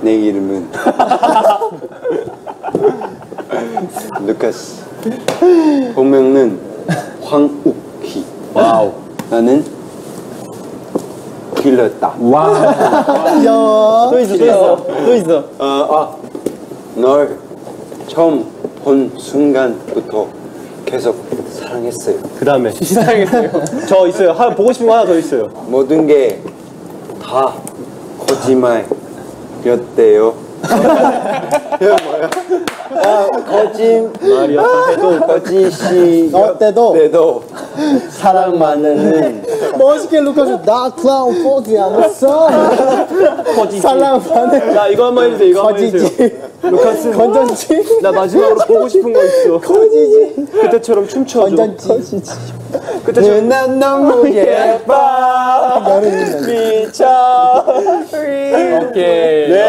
내 이름은 루카스. 본명은 황욱희. wow. 나는 길렀다. 또 있어, 또 있어, 또 있어. 어, 아, 널 처음 본 순간부터 계속 사랑했어요. 그 다음에. 사랑했어요. 저 있어요. 하, 보고 싶은 거 하나 더 있어요. 모든 게 다 거짓말 이거 뭐야? 아, 거짓 말이었대도 거짓이 어때도 때도 사랑만은 멋있게 루카스 나 클라운 포즈 안 했어 거짓. 반응 자, 이거 한번 해주세요. 이거 한번 해주세요. 거지지 루카스. 건전지 나 마지막으로 보고 싶은 거 있어. 거지지 그때처럼 춤춰줘. 건전지 그때처럼. 난 너무 예뻐 미쳐. け。ね